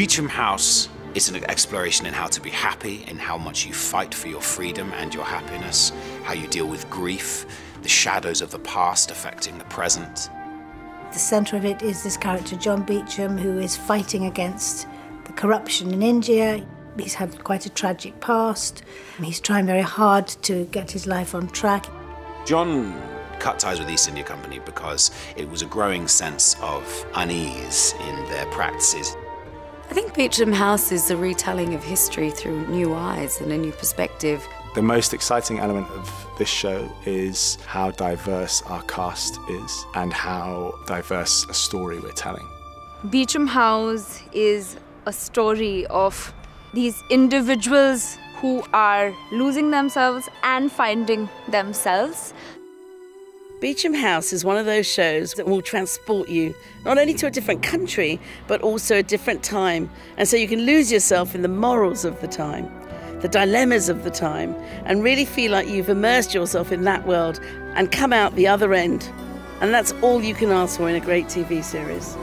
Beecham House is an exploration in how to be happy, in how much you fight for your freedom and your happiness, how you deal with grief, the shadows of the past affecting the present. The centre of it is this character, John Beecham, who is fighting against the corruption in India. He's had quite a tragic past. He's trying very hard to get his life on track. John cut ties with East India Company because it was a growing sense of unease in their practices. I think Beecham House is a retelling of history through new eyes and a new perspective. The most exciting element of this show is how diverse our cast is and how diverse a story we're telling. Beecham House is a story of these individuals who are losing themselves and finding themselves. Beecham House is one of those shows that will transport you not only to a different country, but also a different time. And so you can lose yourself in the morals of the time, the dilemmas of the time, and really feel like you've immersed yourself in that world and come out the other end. And that's all you can ask for in a great TV series.